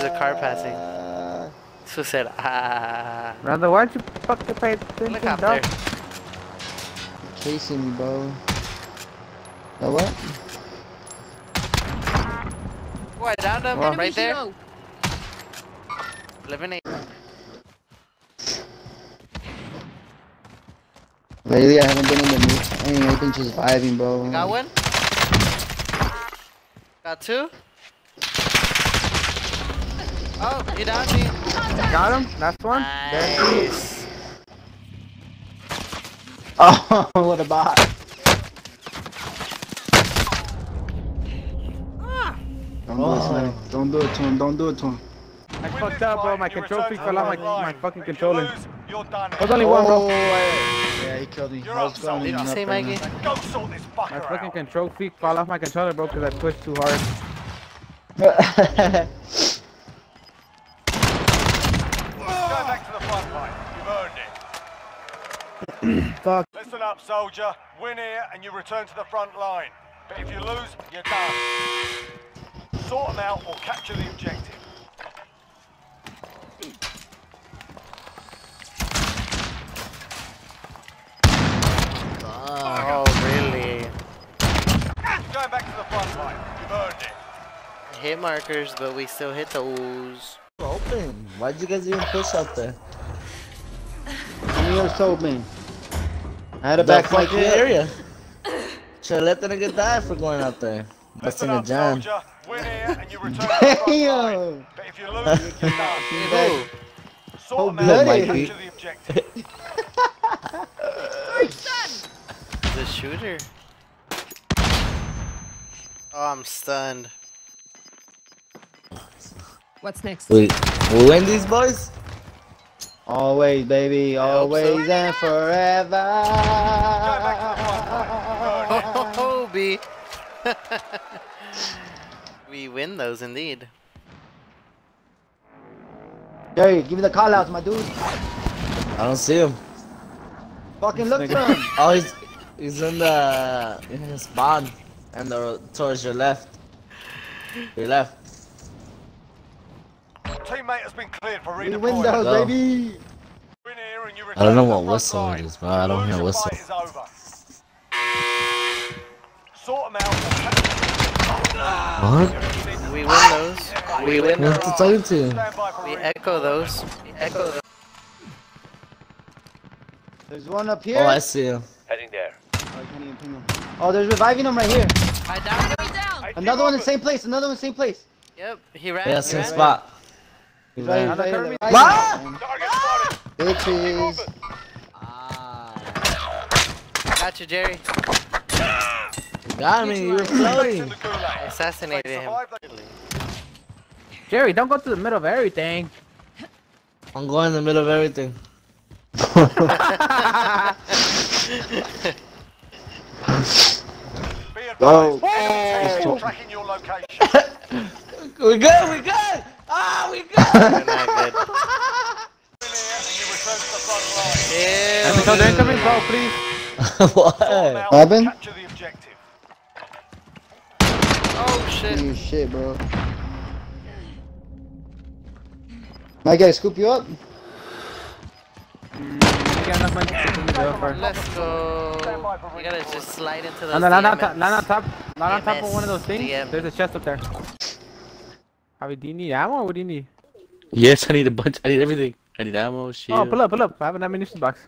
there's a car passing. So said, ah. Brother, why don't you fucking pay attention, Look out dog? there. chasing me, bro. Know what? Oh, I downed him Well- right there. Eliminate. Lately, I haven't been in the mood. I mean, I've been just vibing, bro. Got one? Got two? Oh, he downed me. Got him? Last one? Nice. Oh, what a bot. Don't do it, oh. Don't do it to him. Don't do it to him. I fucked up, bro. My control feet fell off my, my fucfucking controller. There's only one, Oh, bro. yeah, he killed me. You're I was up, going soldier. Did you up say, Mikey? Go sort this My fucking out. control feet fall off my controller, bro, because I pushed too hard. Fuck. Listen up, soldier. Win here and you return to the front line. But if you lose, you're done. Sort them out or capture the objective. Oh, really? You're going back to the front line. You've earned it. Hit markers, but we still hit those. Open. Why'd you guys even push out there? You're so man. I had a The back like fucking that. area. Should let the nigga die for going out there. Listen Busting a up, jam. soldier. Win here and you return to the. Damn. But if you lose, you're done. Ooh, Sort them Oh, out or bloody. capture the objective. the shooter. Oh, I'm stunned. What's next? Wait, we win these boys? Always, baby. hope so. Always and forever. Oh, B. we win those indeed. Jerry, give me the call outs, my dude. I don't see him. Fucking look for him. Oh, he's he's in the in his spawn, and the towards your left. Your left. Teammate has been cleared for We redeployment. win those, baby. Here and I don't know what front whistle line. it is, bro. I don't Lose hear your whistle. is over. Sort them out or capture What? We win those. We win those. What's those. the talking to? Stand by for We echo those. We echo those. There's one up here. Oh, I see him. Heading there. Oh, I can't even ping him. Oh, there's reviving him right here. I downed him. down! Another one in the same place. Another one in the same place. Yep, he ran. Yeah, he same ran. spot. What? right, he's Ah! Bitches. Ah. Gotcha, Jerry. You got me, you were floating. Assassinated him. Jerry, don't go to the middle of everything. I'm going in the middle of everything. Go. Oh. We're good, we're good! Ah, we got it! Ew, Episode incoming, bro, please. what? What happened? Oh shit. Oh shit, bro. My guy, scoop you up? Let's go. We gotta just slide into the. Not on top. Not on top of one of those things. There's a chest up there. Javi, do you need ammo or what do you need? Yes, I need a bunch. I need everything. I need ammo, oh, shield. Oh, pull up, pull up. I have an ammunition box.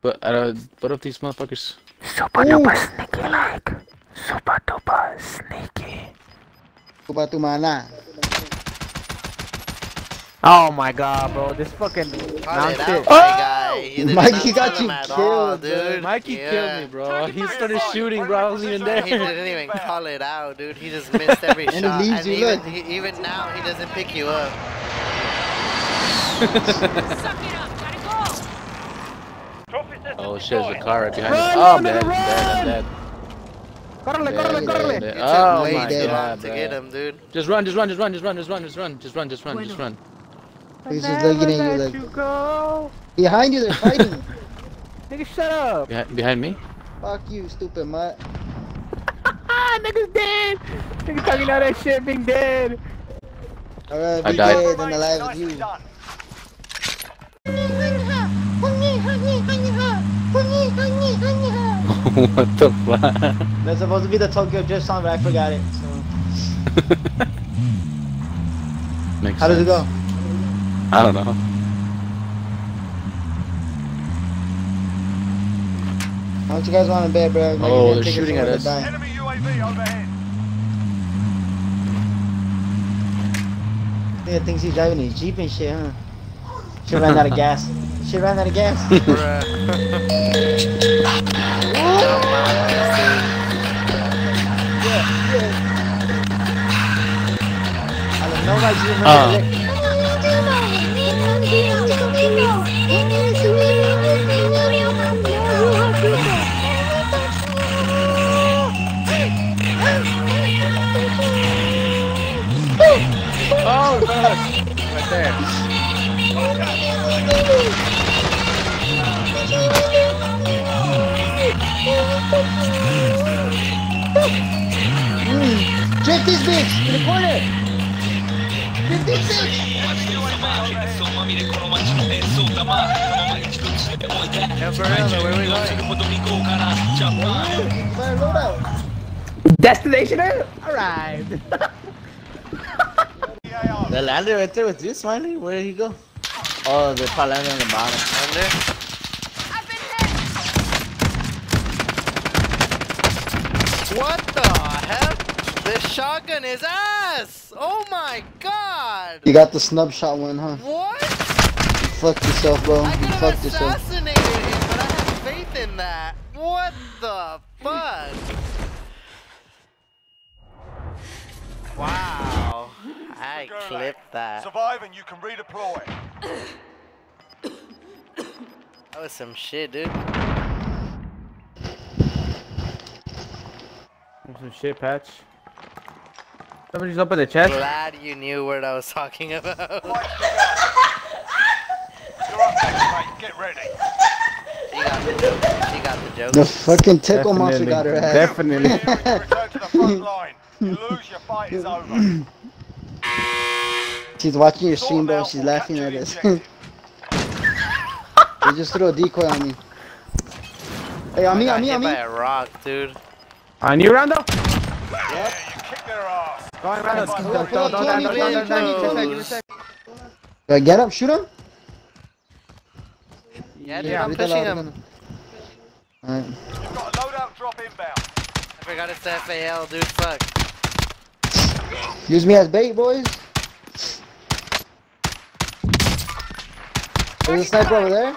But I don't. What of these motherfuckers? Super duper sneaky like. Super duper sneaky. Kupa tu mana? Oh my god, bro. This fucking Call it non out, shit. my guy. You Mikey got you at all, killed, dude. Mikey Yeah. killed me, bro. He started shooting, bro. I wasn't even He there. didn't even call it out, dude. He just missed every And he shot. leaves and you, even, look. he, even now, he doesn't pick you up. Suck it up! Gotta go! Oh shit, there's a car right behind Run, me. Oh, I'm nigga, dead. I'm dead. I'm dead. Correle, Yeah, correle, yeah, correle. yeah. You Oh took way my too long god, to bro. get him, dude. Just run, just run, just run, just run, just run, just run, just run, just run, just run. He's I just looking at never you let like you go. Behind you. They're fighting. Nigga, shut up. Behind, behind me? Fuck you, stupid mutt. Ah, nigga's dead. Nigga talking all that shit, being dead. Alright, I be died. good, then alive with Nicely you. done. what the fuck? That's supposed to be the Tokyo Drift song, but I forgot it. So. Makes How does it go? I don't know. Why don't you guys want in bed, bro? Make Oh, they're shooting at us. Enemy UAV overhead. Nigga thinks he's driving his Jeep and shit, huh? Shit ran out of gas. Shit ran out of gas. I don't know why you uh, remember Oh. mm. Drift this bitch to the corner. Drift this bitch. destination arrived. the lander right there with you, Smiley. Where did he go? Oh, they're probably landing on the bottom. What the heck? This shotgun is ass! Oh my god! You got the snub shot one, huh? What? You fucked yourself, bro. I You could have fucked yourself. assassinated him, but I have faith in that. What the fuck? Wow. I Gulag. clipped that. Survive and you can redeploy. That was some shit, dude. Some shit patch. Somebody's up in the chest. Glad you knew what I was talking about. Right, You're up next, mate. Get ready. She got the joke. She got the joke. The fucking tickle monster got her ass. Definitely. Return to the front line. You lose, your fight is over. She's watching your stream, them bro. She's laughing at us. objective. they just threw a decoy on me. Hey, on I me, got on me, hit on by me. a rock, dude. On you, Randall. Yeah, you kicked their ass. Go on, Randall. Go, go, Get up, shoot him. Yeah, dude, yeah, I'm pushing him. Alright. You've got a loadout drop inbound. I forgot it's FAL, dude. Fuck. Use me as bait, boys. There's a sniper over there.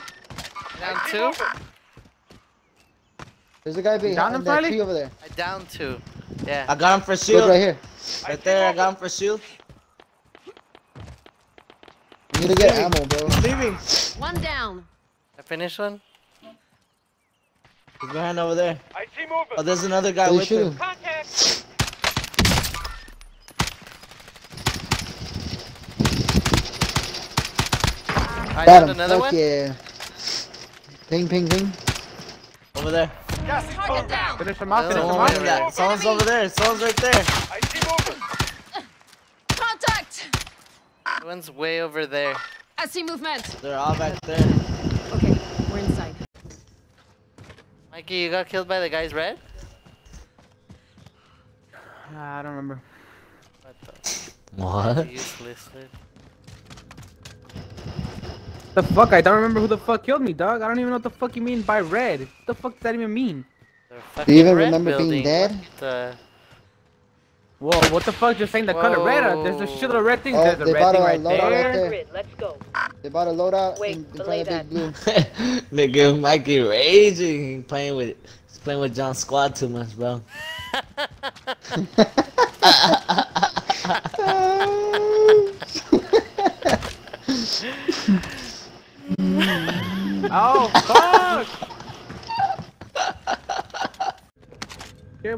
Down two. There's a guy down behind him, that tree over there. I down two. Yeah. I got him for Look shield. right here. Right there, I got him for shield. You need to get ammo, bro. Leaving. One down. I finished one? He's behind over there. I see movement. Oh, there's another guy What are you with shooting? him. I Got him. another Fuck one? yeah. Ping, ping, ping. Over there. Gas is Target moving. down. Finish him off, finish him Someone's, off. yeah. got, someone's over there. Someone's right there. I see movement. Contact. One's way over there. I see movement. They're all back there. Okay, we're inside. Mikey, you got killed by the guy's red? Ah, I don't remember. What the? What? Useless, dude. The fuck? I don't remember who the fuck killed me, dog. I don't even know what the fuck you mean by red. What the fuck does that even mean? Do you even red remember being dead? The? Whoa, what the fuck? Just saying the color red. uh, There's a shitload of red things. Oh, There's they a red bought thing a right loadout right there. there. Let's go. They bought a loadout Wait, in, in belay front of Big that. Blue. Nigga, Mikey raging. He playing with, he's playing with John Squad too much, bro.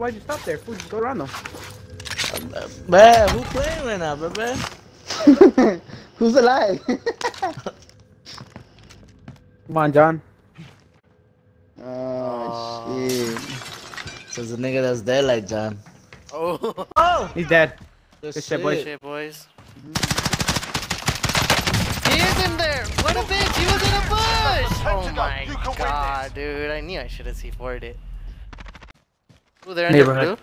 why'd you stop there? Fool, go around them. Man, who playing right now, baby? Who's alive? Come on, John. Oh, shit. There's a nigga that's dead like John. Oh. oh! He's dead. Good, shit. shit, boys. Shit, boys. Mm -hmm. He is in there! What a bitch! He was in a bush! Oh my god, dude. I knew I should have C4'd it. Ooh, they're under Neighborhood. blue.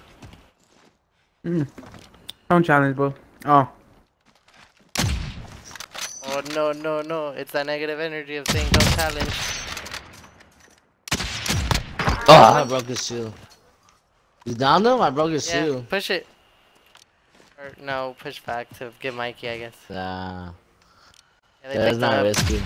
Mm. Don't challenge, bro. Oh. Oh no, no, no. It's that negative energy of saying don't challenge. Oh, I broke his shoe. You down him? I broke his Yeah, shoe. push it. Or no, push back to get Mikey, I guess. Nah, Yeah, they that's not it up. risky.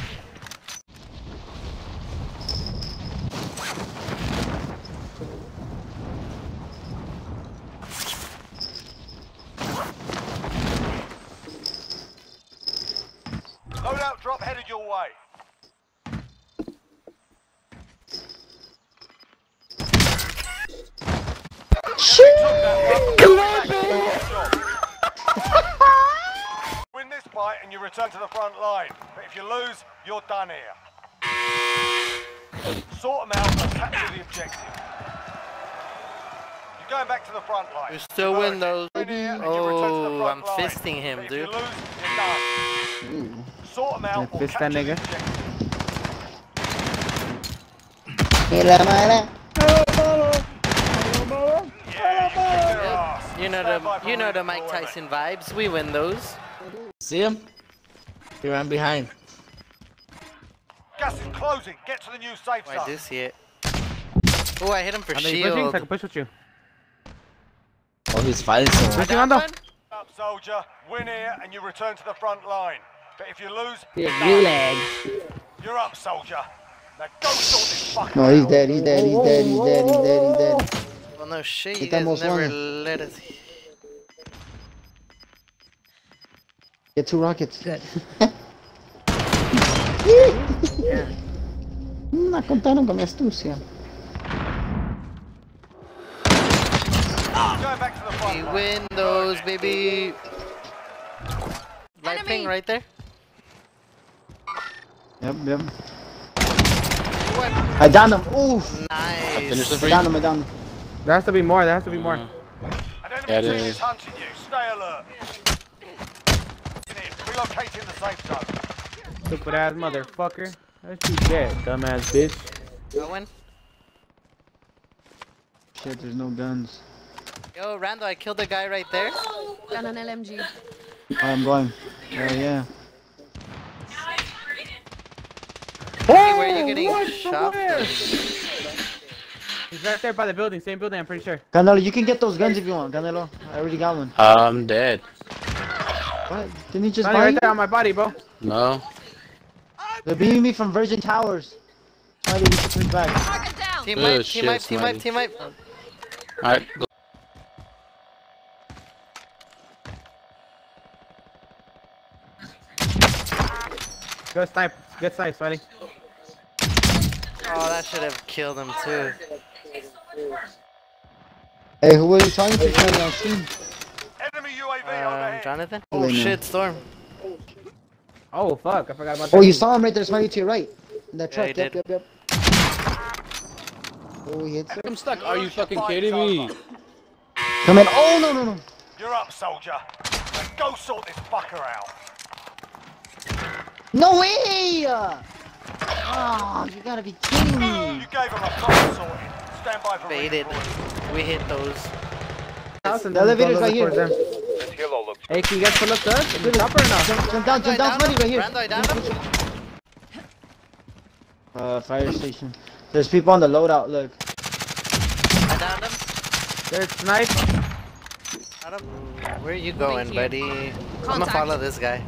Loadout drop headed your way. Win this fight and you return to the front line. But if you lose, you're done here. Sort them out and capture the objective. You're going back to the front line. You still You've win those. Win here and you return to the Oh, I'm line. fisting him, But if dude. You lose, you're done. Sort them out fist that nigga. objective. Que la mala. Yeah, you kicked their ass. You know the you know the Mike. Tyson vibes. We win those. See him? He ran behind. Gas is closing. Get to the new safe Oh, I do see it. Oh, I hit him for Are they pushing? I shield. can push with you. Oh, he's fighting someone. Pushing Down on though. one? Up, soldier. Win here and you return to the front line. But if you lose, Yeah, you're done. You're up, soldier. Now go sort this fucker No, he's out. dead, he's dead, he's dead, he's dead, he's dead, he's dead. Well, no shit. You Get that guys most never one. let us. Get two rockets. Good. No contaron con mi astucia. Going back to the front We win those, baby. Light Enemy. ping right there. Yep, yep. What? I downed him. Oof. Finish the Nice. I downed him, I downed him. There has to be more. There has to be more. An enemy Yeah, it team is. is hunting you. Stay alert. In. Relocating the safe zone. Stupid ass motherfucker. That's you dead, dumbass bitch. Got one. Shit, there's no guns. Yo, Randall, I killed the guy right there. Got an LMG. Oh, I'm going. Oh, yeah. Hey, where are you oh, getting shot? He's right there by the building. Same building, I'm pretty sure. Canelo, you can get those guns if you want. Canelo, I already got one. I'm dead. What? Didn't he just Sonny, buy right you? there on my body, bro. No. They're beaming me from Virgin Towers. Smiley, you should swing back. Target. Team Oh, wipe, team shit, wipe, team wipe, team wipe. Alright, go. Good snipe. Good snipe, Sonny. Oh, that should have killed him too. Hey, who are you talking to? Smiley, on scene. Enemy UAV Um. Jonathan? Oh, Oh shit, Storm. Oh, fuck. I forgot about that. Oh, you saw him right there, Smiley, to your right. In that truck. I yep, did. yep, yep. Oh, he hits it. I'm stuck. Are you fucking kidding me? Come in. Oh, no, no, no. You're up, soldier. Now go sort this fucker out. No way! Oh, you gotta be kidding me. You gave him a proper sorting. Stand by for Baited. We hit those. House and The then elevator's right here. towards them. This helo looks Hey, can you guys pull up to us? In the chopper or no? Jump, jump down, jump down, Smiley, right here. Randall, I. Uh, fire station. There's people on the loadout, look. I downed him. There's snipe. Got. Where are you going, you. buddy? I'm gonna follow this guy.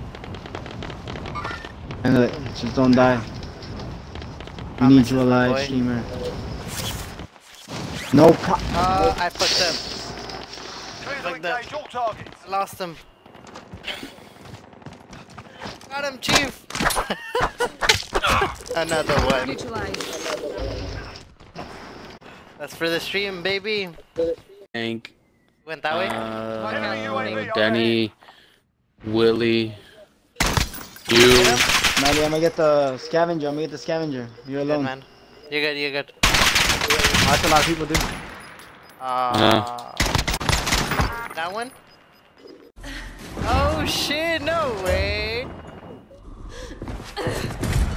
And look, just don't die. We Promise need you alive, boy. streamer. No pro- Uh, I fucked up. clear to Like that. engage all targets. Lost him. Got him, chief. Another one. Neutralized. That's for the stream, baby. Hank. Went that way. Uh, UAV Danny. Willie. You. Miley, I'm gonna get the scavenger. I'm gonna get the scavenger. You're, alone. Good, man. You're good, you're good. That's a lot of people, dude. Uh, no. That one? Oh shit, no way!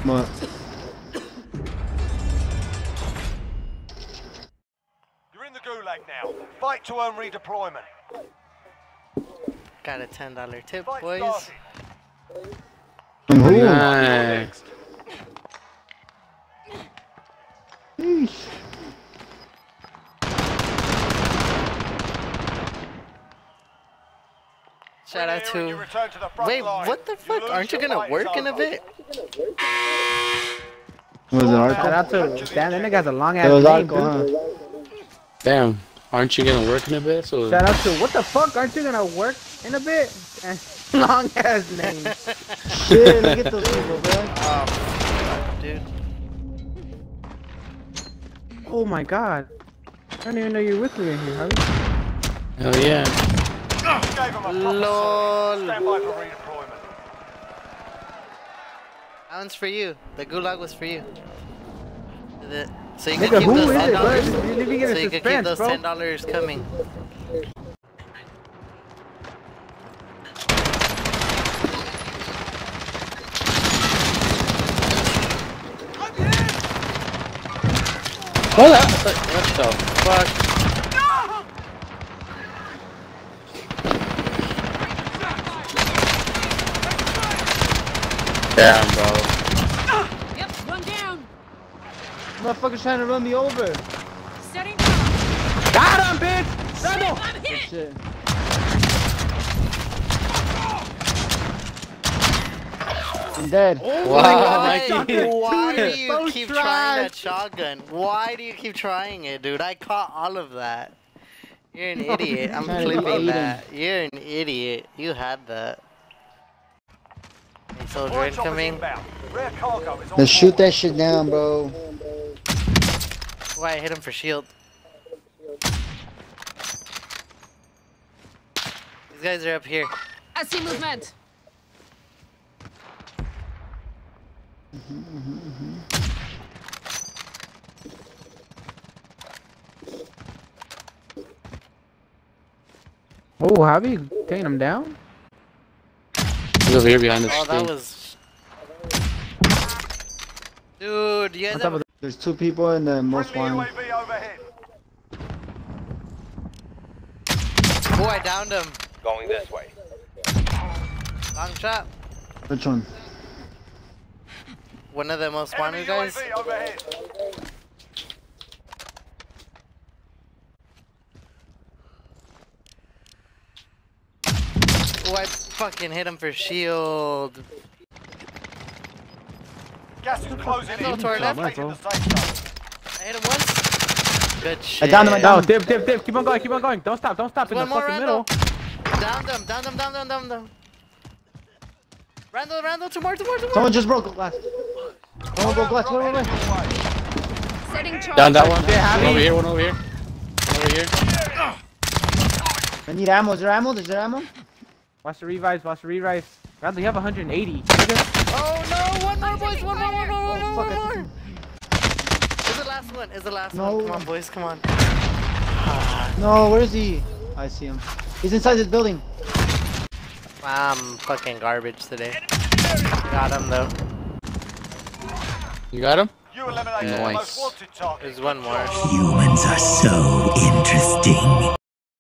What? You're in the gulag now. Fight to earn redeployment. Got a $10 tip, Fight boys. Started. From who? Nice. Sheesh. Shout out here and you to. return to the front Wait, what the fuck? lose, Aren't you gonna work in a bit? Was it Shout out to damn that nigga has a long ass was name. Huh? Damn. Aren't you gonna work in a bit? So Shout out to what the fuck? Aren't you gonna work in a bit? long ass name. Shit, look at those people, bro. Oh, dude. Oh my god. I don't even know you're with me in here, Harvey. hell yeah. You gave 'em a proper Lol. Stand by for redeployment. That one's for you. The gulag was for you. The- So you can keep who those is ten it, bro? dollars. You're leaving it So you can keep suspense, those bro. ten dollars coming. What the, what the fuck? Damn, bro. Yep, one down. Motherfucker's trying to run me over. Setting Got him, bitch! Randall! I'm hit. I'm dead. Oh Wow, Why, Mikey. why do you so keep trash. trying that shotgun? Why do you keep trying it, dude? I caught all of that. You're an idiot. I'm Trying to be clipping that. You're an idiot. You had that. Hey, soldier Oil choppers incoming. Rare cargo is Let's shoot that shit down, bro. Why I hit him for shield. These guys are up here. I see movement. Oh, you taking him down? He's over here behind the Oh, that was. Dude, you guys have There's two people in the most Friendly wanted. UAV overhead. Oh, I downed him. Going this way. Long shot. Which one? One of the most Enemy wanted guys. Oh, I fucking hit him for shield. Gas is closing in. to our left. Taking the safe zone. I hit him once. Good shit. downed him, I No, downed dip, dip, dip. Keep on going, keep on going. Don't stop, don't stop in the fucking Randall. middle. Down them, down them, down them, down them. Randall, Randall, two more, two more, two more. Someone just broke glass. Someone broke glass. Wait, wait, wait. Down that one. Yeah, One over here, one over here. One over here. I need ammo. Is there ammo? Is there ammo? Watch the revives, watch the revives. Randall, you have 180. Oh no, one more, boys, one more, one more, one more, one more. think Is the last one, is the last No. one. Come on, boys, come on. No, where is he? I see him. He's inside this building. I'm fucking garbage today. Got him though. You got him? You eliminated the Nice. most wanted target. There's one more. Humans are so interesting.